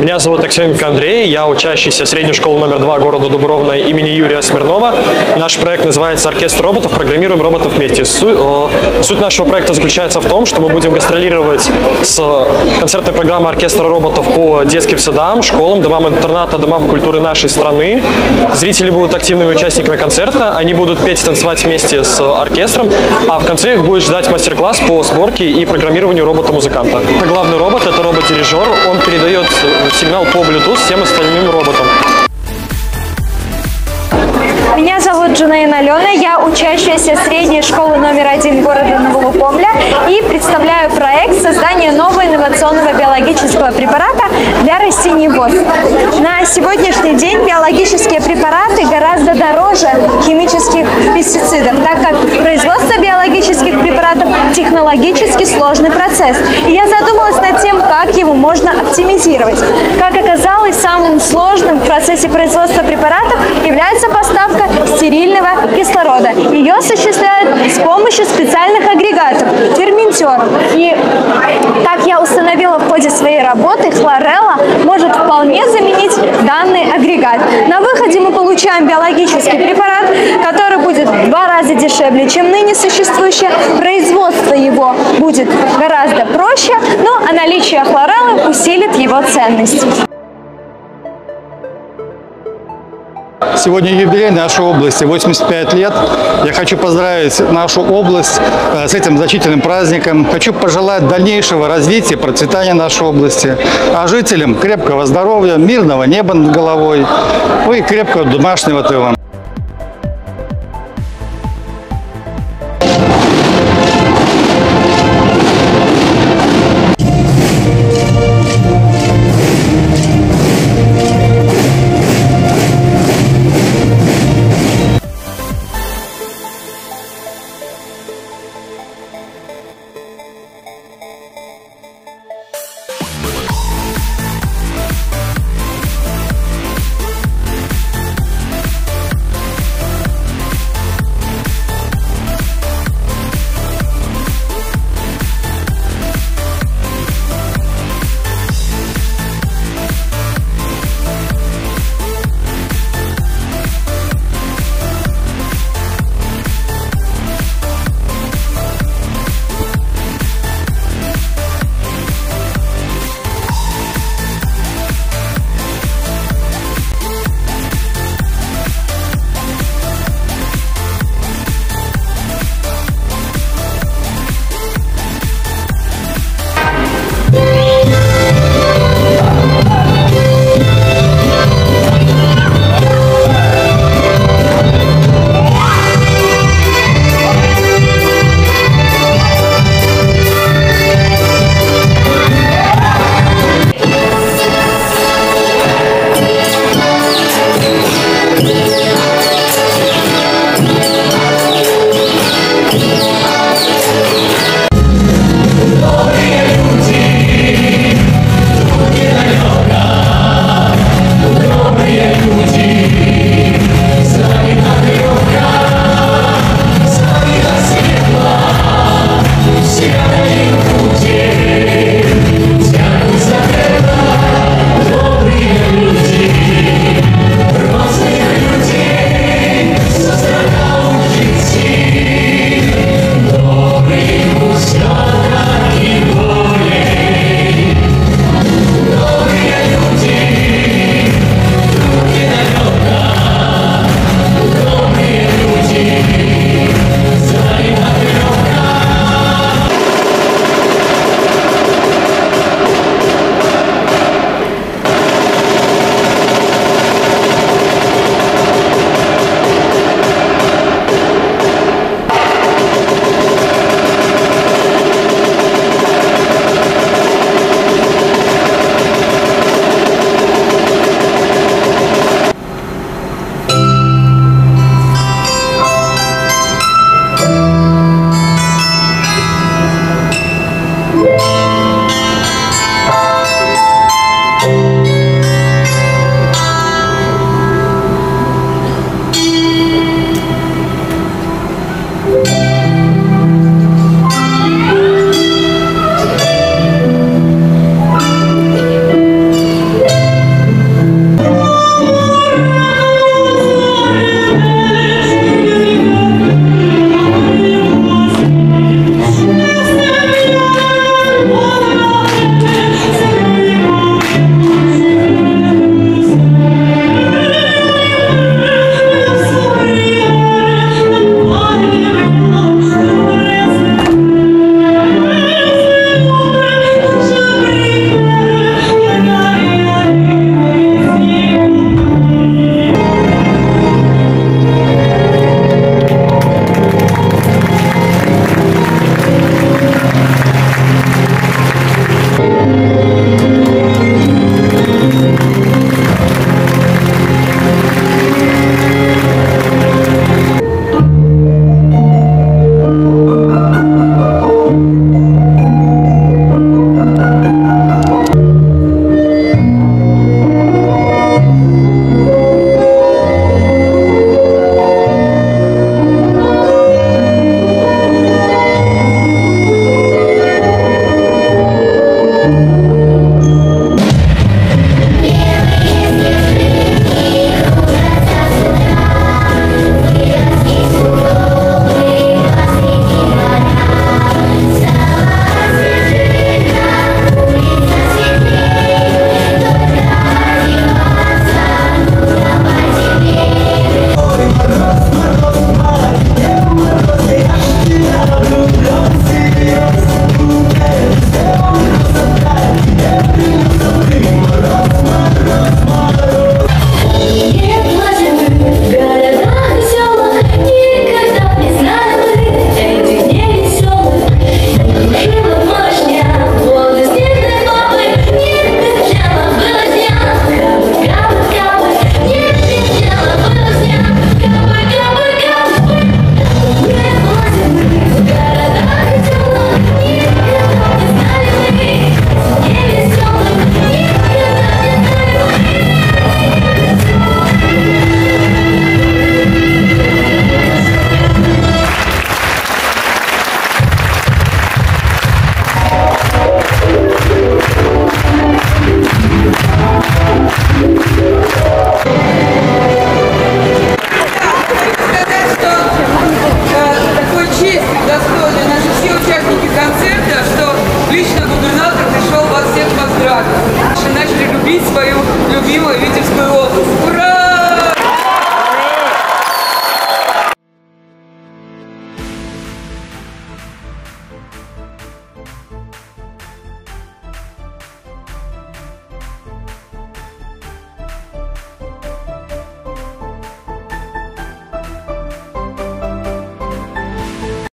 Меня зовут Аксененко Андрей, я учащийся средней школы номер два города Дубровна имени Юрия Смирнова. Наш проект называется «Оркестр роботов. Программируем роботов вместе». Э, Суть нашего проекта заключается в том, что мы будем гастролировать с концертной программой «Оркестра роботов» по детским садам, школам, домам интерната, домам культуры нашей страны. Зрители будут активными участниками концерта, они будут петь и танцевать вместе с оркестром, а в конце их будет ждать мастер-класс по сборке и программированию робота-музыканта. Главный робот – это робот-дирижер, он передает э, сигнал по Bluetooth всем остальным роботам. Меня зовут Джунаина Алена, я учащаяся средней школы номер один города Новолукомля и представляю проект создания нового инновационного биологического препарата для растений ВОЗ. На сегодняшний день биологические препараты гораздо дороже химических пестицидов, так как производство биологических технологически сложный процесс. И я задумалась над тем, как его можно оптимизировать. Как оказалось, самым сложным в процессе производства препаратов является поставка стерильного кислорода. Ее осуществляют с помощью специальных агрегатов, ферментеров. И, как я установила в ходе своей работы, хлорелла может вполне заменить данный агрегат. На выходе мы получаем биологический препарат, который будет в два раза дешевле, чем ныне существующее. Производство его будет гораздо проще, но а наличие хлореллы усилит его ценность. Сегодня юбилей нашей области, 85 лет. Я хочу поздравить нашу область э, с этим значительным праздником. Хочу пожелать дальнейшего развития, процветания нашей области. А жителям крепкого здоровья, мирного неба над головой и крепкого домашнего тыла.